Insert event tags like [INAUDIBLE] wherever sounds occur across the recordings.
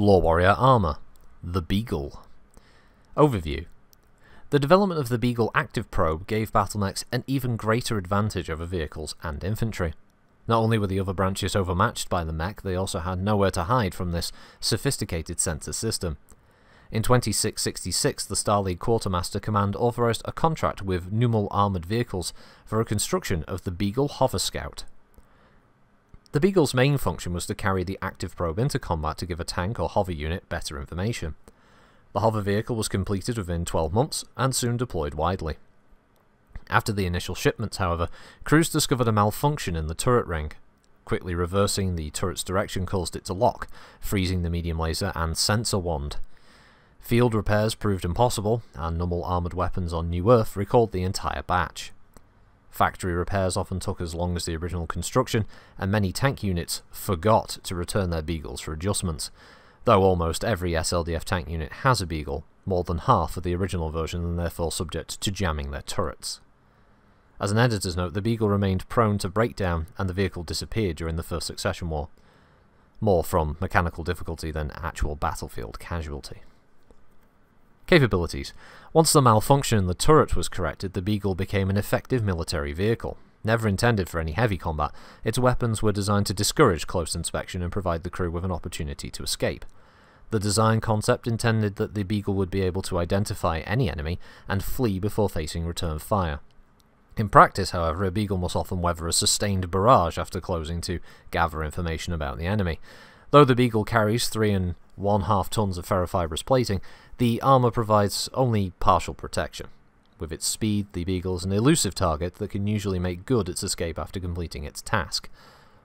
LoreWarrior Armour The Beagle Overview The development of the Beagle active probe gave battlemechs an even greater advantage over vehicles and infantry. Not only were the other branches overmatched by the mech, they also had nowhere to hide from this sophisticated sensor system. In 2666, the Starleague Quartermaster Command authorised a contract with Numal Armoured Vehicles for a construction of the Beagle Hover Scout. The Beagle's main function was to carry the active probe into combat to give a tank or hover unit better information. The hover vehicle was completed within 12 months and soon deployed widely. After the initial shipments, however, crews discovered a malfunction in the turret ring. Quickly reversing the turret's direction caused it to lock, freezing the medium laser and sensor wand. Field repairs proved impossible, and Numel armoured weapons on New Earth recalled the entire batch. Factory repairs often took as long as the original construction, and many tank units forgot to return their Beagles for adjustments. Though almost every SLDF tank unit has a Beagle, more than half of the original version and therefore subject to jamming their turrets. As an editor's note, the Beagle remained prone to breakdown and the vehicle disappeared during the First Succession War, more from mechanical difficulty than actual battlefield casualty. Capabilities. Once the malfunction in the turret was corrected, the Beagle became an effective military vehicle. Never intended for any heavy combat, its weapons were designed to discourage close inspection and provide the crew with an opportunity to escape. The design concept intended that the Beagle would be able to identify any enemy and flee before facing return fire. In practice, however, a Beagle must often weather a sustained barrage after closing to gather information about the enemy. Though the Beagle carries three and one half tons of ferrofibrous plating, the armour provides only partial protection. With its speed, the Beagle is an elusive target that can usually make good its escape after completing its task.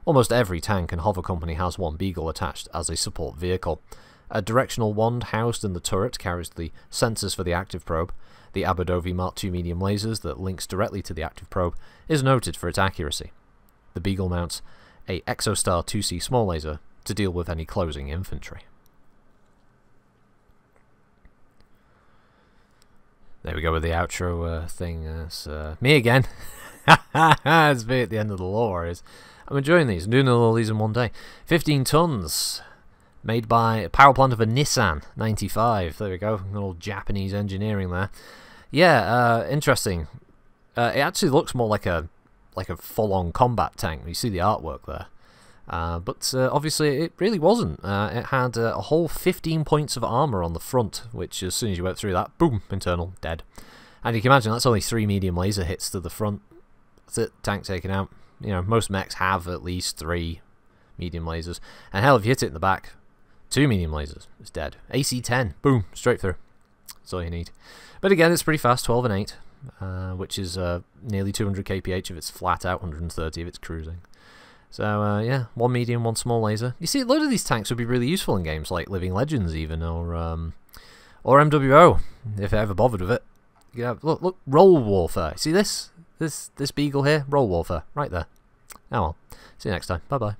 Almost every tank and hover company has one Beagle attached as a support vehicle. A directional wand housed in the turret carries the sensors for the active probe. The Abadovi Mark II medium lasers that links directly to the active probe is noted for its accuracy. The Beagle mounts a Exostar 2C small laser to deal with any closing infantry. There we go with the outro uh, thing. Uh, it's uh, me again. [LAUGHS] it's me at the end of the LoreWarriors. I'm enjoying these. I'm doing all these in one day. 15 tons. Made by a power plant of a Nissan 95. There we go. Good old Japanese engineering there. Yeah, uh, interesting. Uh, it actually looks more like a like a full-on combat tank. You see the artwork there. Uh, but uh, obviously it really wasn't. Uh, it had uh, a whole 15 points of armour on the front, which as soon as you went through that, boom, internal, dead. And you can imagine that's only three medium laser hits to the front. That's it, tank taken out. You know, most mechs have at least three medium lasers. And hell, if you hit it in the back, two medium lasers, it's dead. AC-10, boom, straight through. That's all you need. But again, it's pretty fast, 12 and 8, uh, which is nearly 200 kph if it's flat out, 130 if it's cruising. So uh, yeah, one medium, one small laser. You see, a lot of these tanks would be really useful in games like Living Legends, even or um, or MWO, if I ever bothered with it. Yeah, look, look, role warfare. See this, this, this beagle here, role warfare, right there. Oh well. See you next time. Bye bye.